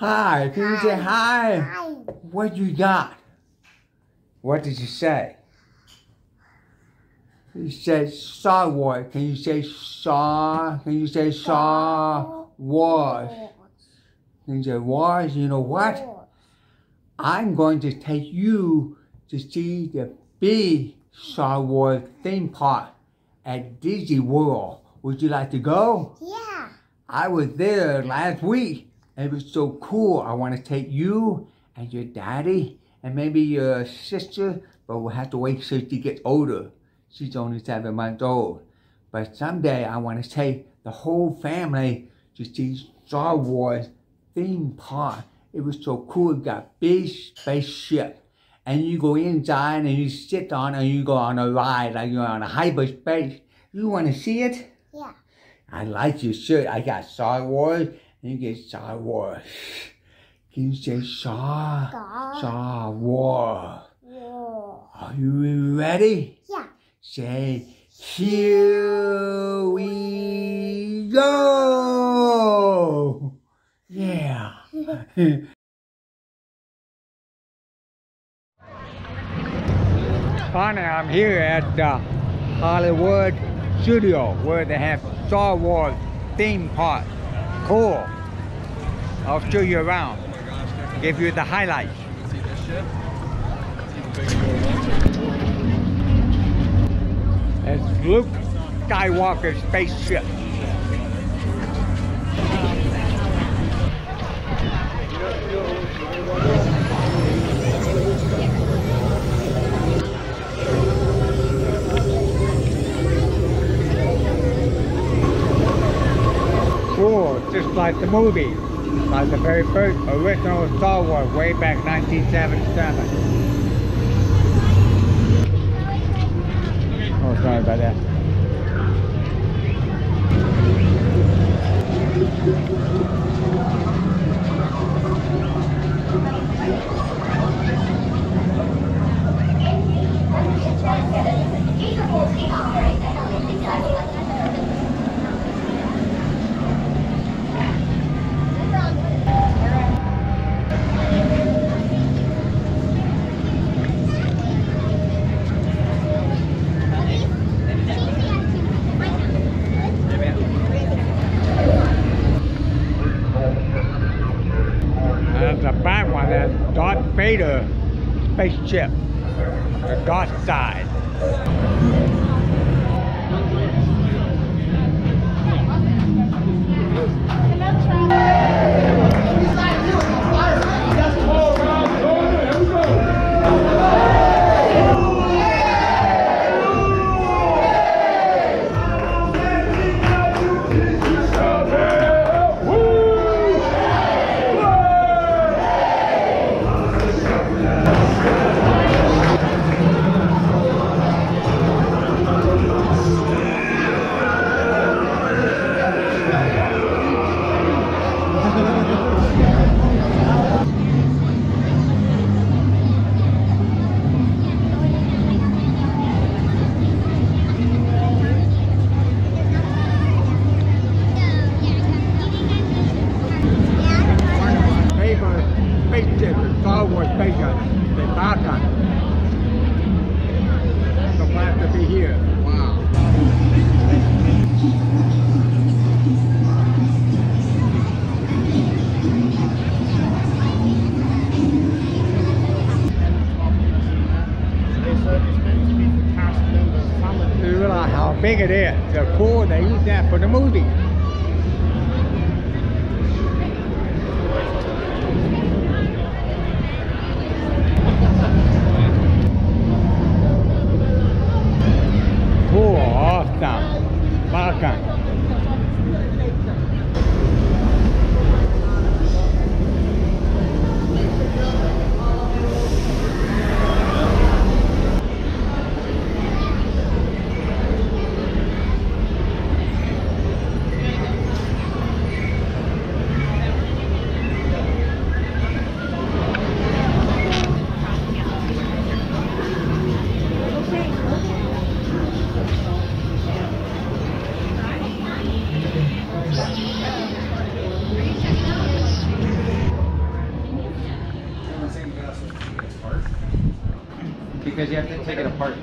Hi, can you say hi? Hi. What you got? What did you say? You said Star Wars. Can you say Star? Can you say Star Wars? Can you say Wars? You know what? I'm going to take you to see the big Star Wars theme park at Disney World. Would you like to go? Yeah. I was there last week. It was so cool. I want to take you and your daddy and maybe your sister, but we'll have to wait till she gets older. She's only seven months old. But someday I want to take the whole family to see Star Wars theme park. It was so cool. It got big spaceship. And you go inside and you sit on and you go on a ride like you're on a hyperspace. You want to see it? Yeah. I like your shirt. I got Star Wars and you get Star Wars. Can you say Star, Star. Star Wars? Whoa. Are you ready? Yeah. Say, here we go. Yeah. Finally, I'm here at the Hollywood Studio where they have Star Wars theme park. Cool. I'll show you around. Give you the highlights. It's Luke Skywalker's spaceship. Cool, just like the movie. Like the very first original Star Wars way back 1977. Oh, sorry about that. And the back one is Vader spaceship. The dark side. How big it is. The cool, they use that for the movie. Because you have to take it apart.